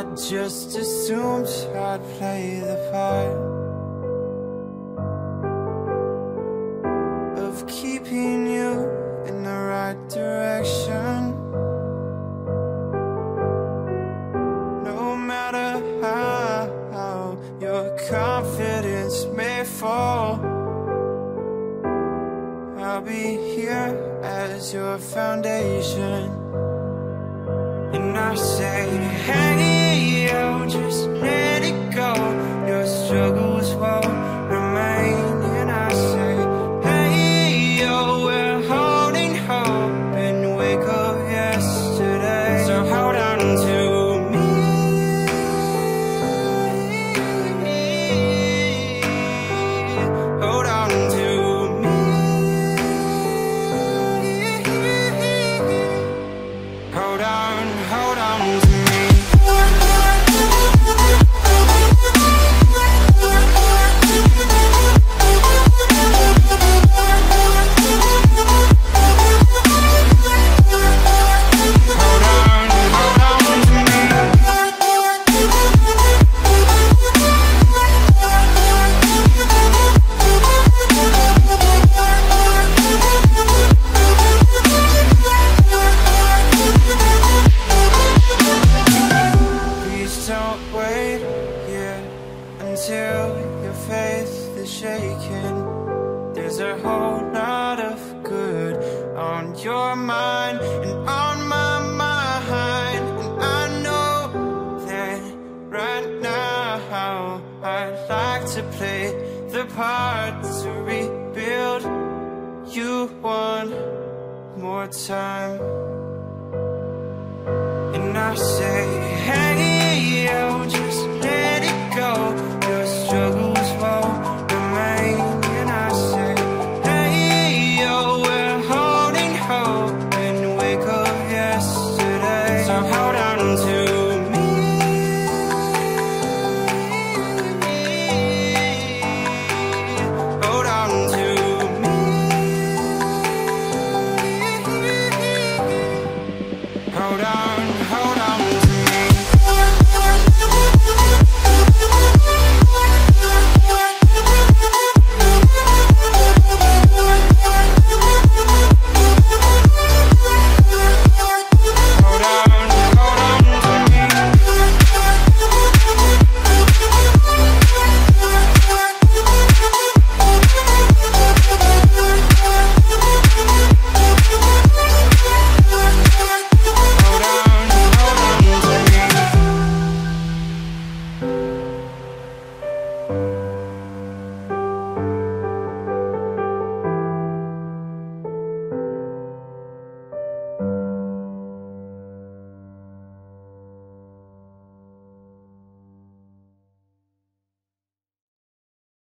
I just assumed I'd play the part of keeping you in the right direction. No matter how your confidence may fall, I'll be here as your foundation. And I say, hey, wait here until your faith is shaken. There's a whole lot of good on your mind and on my mind. And I know that right now I'd like to play the part to rebuild you one more time. And I say,